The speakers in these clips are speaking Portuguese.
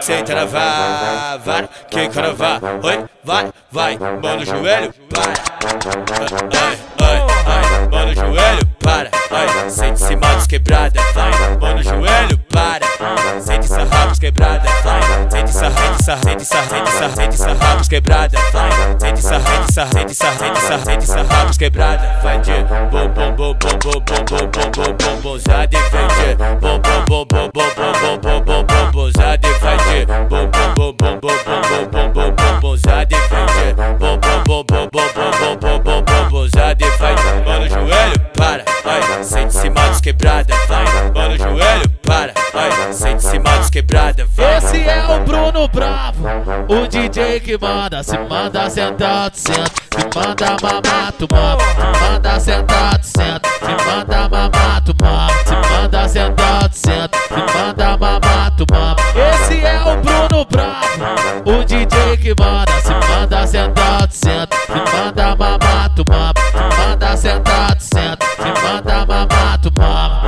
Senta na vara, que cravar, oi, vai, vai, mano joelho, para. Ai, ai, ai, mano joelho, para. Ai, sente cima dos sarra, sente sarra, sente sarra, sente sarrapos quebrada, vai, sente sarra, sente sarra, sente sarra, sente sarra, sente sarrapos quebrada, vai de bom bom bom bom bom bom bom bom bom bom bom zade vem de bom bom bom bom bom bom bom bom bom bom zade vai de bom bom bom bom bom bom bom bom bom bom zade vem de bom bom bom bom bom bom bom bom bom bom zade vai mano joelho para vai sente quebrada vai mano joelho para vai sente quebrada vai Esse é o Bruno Bravo, o DJ que manda, se manda sentado, senta, se manda mamar, tu mama, se manda sentado, senta, se manda mamar, tu mama, se manda sentado, senta, se manda mamar, tu mama. Esse é o Bruno Bravo, o DJ que manda, se manda sentado, senta, se manda mamar, tu mama, se manda sentado, senta, se manda mamar, tu mama.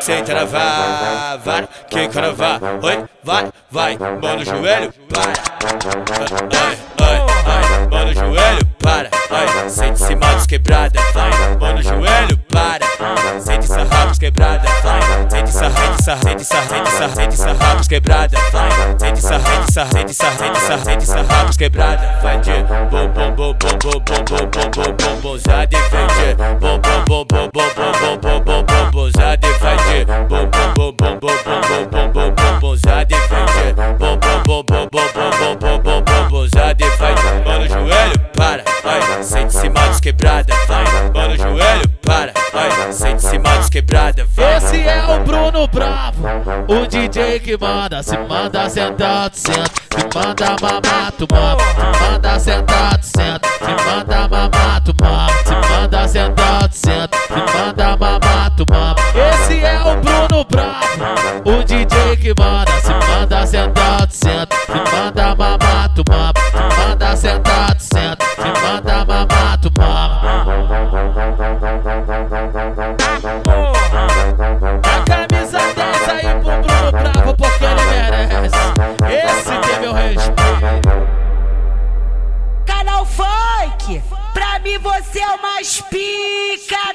Senta na vara, que cravar, oi, vai, vai, mano joelho, para. Ai, ai, ai, joelho, para. Ai, sente cima dos quebrada, vai, mano joelho, para. Sente sarrapos quebrada, vai, sente sarra, sente sarra, sente sarrapos quebrada, vai, sente sarra, sente sarra, sente sarrapos quebrada, vai de bom bom bom bom bom bom bom bom bom bom bom zade vem de bom bom bom bom bom bom bom bom bom bom bom zade vai de bom bom bom bom bom bom bom bom bom bom bom zade vem de bom bom bom bom bom bom bom bom bom vai sente cima dos quebrada vai. Mano joelho para vai. Sente cima dos quebrada vai. Esse é o Bruno Bravo, o DJ que manda, se manda sentado, senta, se manda mamar, tu mama, se manda sentado, senta, se manda que você é o mais pica,